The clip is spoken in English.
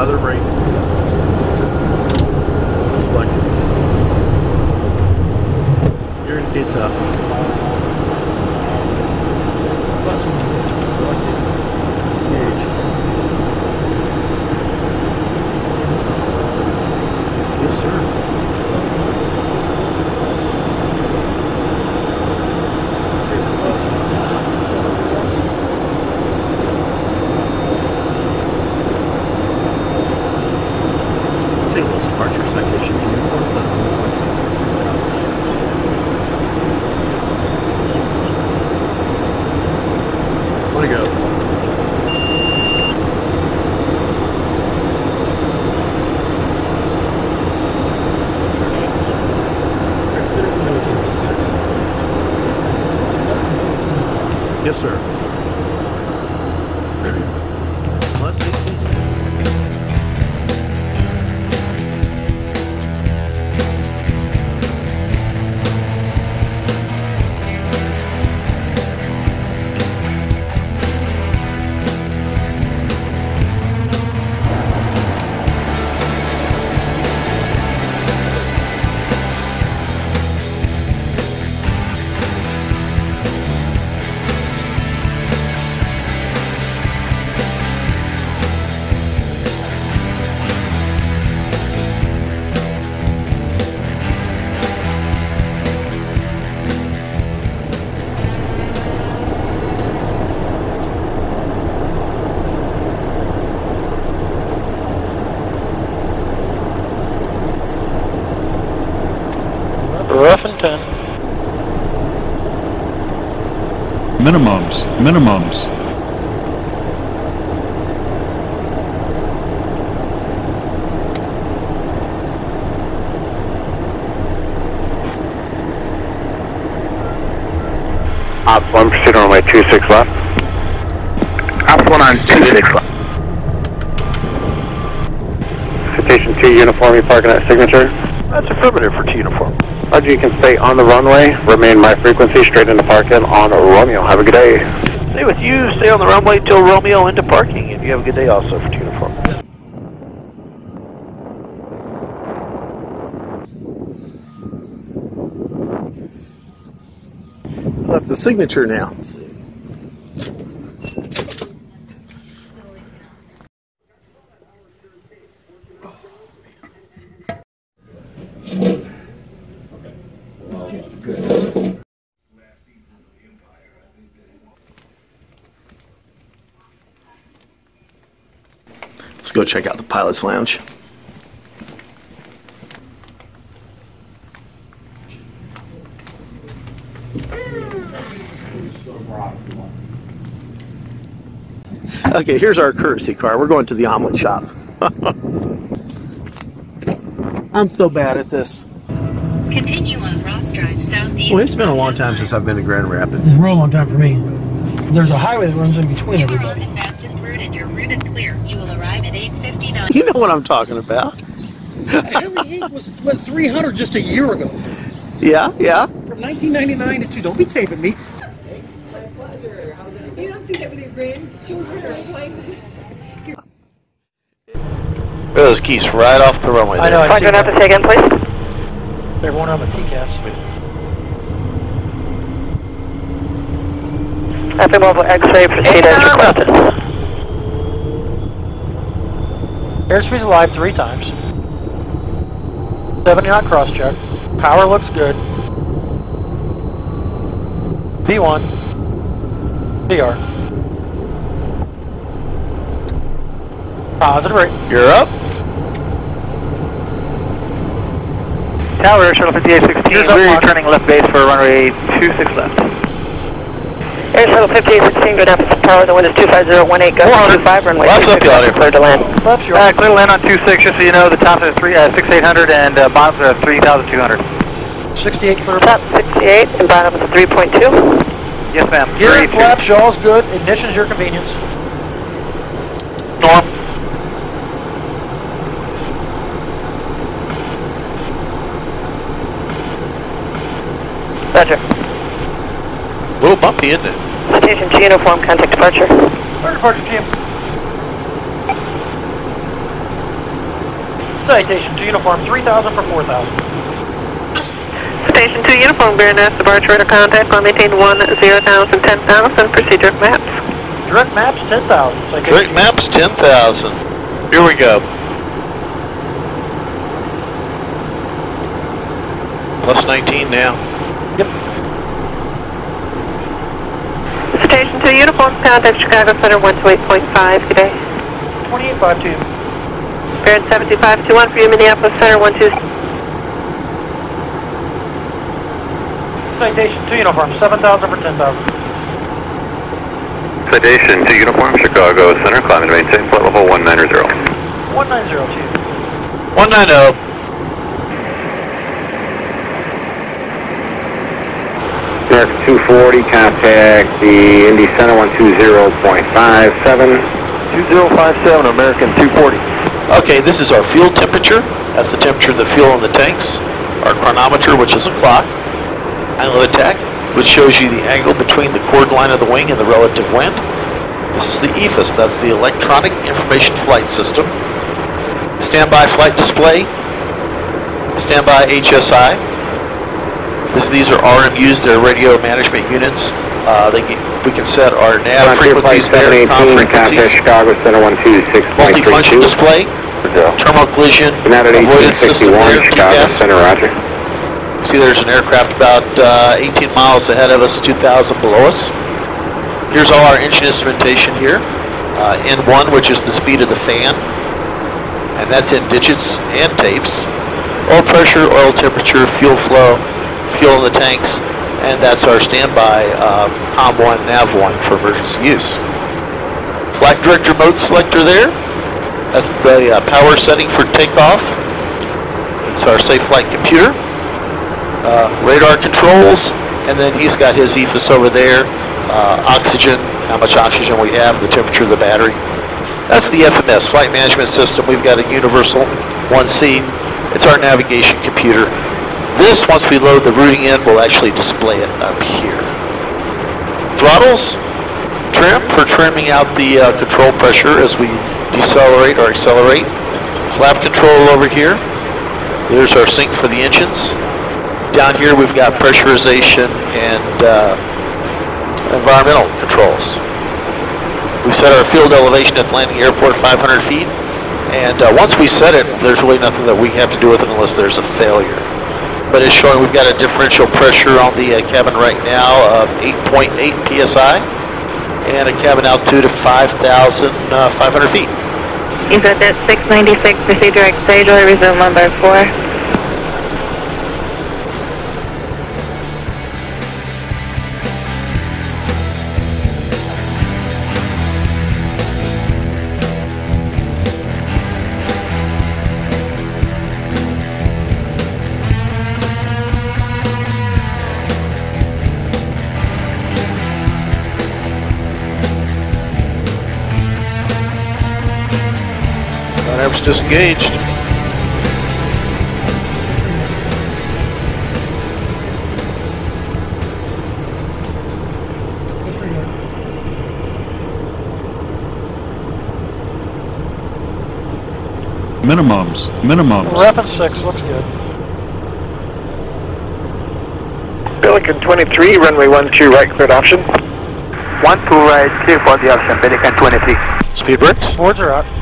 other brake. Selected. Your indicates up. Yes, sir. Rough and 10. Minimums, minimums. Op 1, proceed on my runway 26 left. Op 1 on 26 left. Citation T, uniform, you parking at signature. That's affirmative for T uniform. Roger, you can stay on the runway, remain my frequency, straight into parking on Romeo. Have a good day. Stay with you. Stay on the runway till Romeo into parking, and you have a good day also for T uniform. That's the signature now. Go check out the pilot's lounge. Okay, here's our courtesy car. We're going to the omelet shop. I'm so bad at this. Continue on Ross Drive southeast. Well, it's been a long time since I've been to Grand Rapids. Real long time for me. There's a highway that runs in between You are on everybody. The and your route is clear. You will arrive at 8.59. You know what I'm talking about. Highway 8 was went 300 just a year ago. Yeah, yeah. From 1999 to two. Don't be taping me. You don't see that with your grandchildren or playing with Those geese right off the runway. I know, There. I see Roger, have to say again, please. They're going on the TCAS. Happy Mobile X-ray, proceed as requested. Airspeed's alive three times. 70 knot cross check. Power looks good. V1. VR. Positive rate. You're up. Tower, Shuttle 5816, Here's up, we're Mark. turning left base for runway 26 left. Air Shuttle 5816, good afternoon, tower, the wind is 25018, gust 25, runway Left's up, 26 y'all, left, here. clear to land. Left's yours. Uh, clear to land on 26, just so you know, the tops are three, uh, 6800 and uh, bottoms are 3200. 68 clear. Top 68 and bottom is 3.2. Yes, ma'am. Gear and 32. flaps, y'all's good. Ignition's your convenience. Norm. Roger. A little bumpy, isn't it? Station G uniform, contact departure. Third departure team. Citation to uniform 3000 for 4000. Station 2 uniform, Baroness, departure to contact, on maintain 1, 0,000, 10,000, procedure maps. Direct maps 10,000. Citation. Direct maps 10,000. Here we go. Plus 19 now. Yep. Station 2 uniform, contact Chicago Center 128.5, good day. 2852. Baron 7521 for you, Minneapolis Center 12. Citation to uniform 7000 for 10,000. Citation to uniform, Chicago Center, climb and maintain flight level 190. 1902. 190. American 240, contact the Indy Center 120.57. 2057 American 240. Okay, this is our fuel temperature. That's the temperature of the fuel in the tanks. Our chronometer, which is a clock. Angle of attack, which shows you the angle between the chord line of the wing and the relative wind. This is the EFIS, that's the Electronic Information Flight System. Standby flight display. Standby HSI. This, these are RMUs, they're radio management units. Uh, they can, we can set our nav Frontier Flight frequencies there, 718, com contact frequencies. Chicago Center Multifunction 126.32. display, terminal collision, United avoidance system 1861, there, Chicago. Center, roger. See there's an aircraft about uh, 18 miles ahead of us, 2,000 below us. Here's all our engine instrumentation here. Uh, N1, which is the speed of the fan, and that's in digits and tapes. Oil pressure, oil temperature, fuel flow, fuel in the tanks, and that's our standby uh, COM1, NAV1 for emergency use. Flight director mode selector there. That's the uh, power setting for takeoff. It's our safe flight computer uh, radar controls, and then he's got his EFIS over there, uh, oxygen, how much oxygen we have, the temperature of the battery. That's the FMS, Flight Management System. We've got a universal 1C. It's our navigation computer. This, once we load the routing in, will actually display it up here. Throttles, trim for trimming out the uh, control pressure as we decelerate or accelerate. Flap control over here. There's our sync for the engines. Down here we've got pressurization and uh, environmental controls. We set our field elevation at landing airport 500 feet, and uh, once we set it, there's really nothing that we have to do with it unless there's a failure but it's showing we've got a differential pressure on the uh, cabin right now of 8.8 .8 psi and a cabin altitude of 5,500 uh, feet. Is that 696 procedure exit, resume number 4. arms disengaged. Minimums, minimums. Rapid 6, looks good. Pelican 23, runway 12, right cleared option. 1-2 right, clear for the option, Pelican 23. Speed brakes? Boards are up.